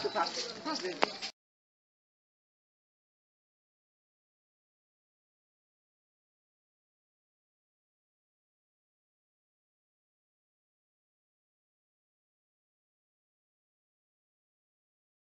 Aufgepasst, aufgepasst.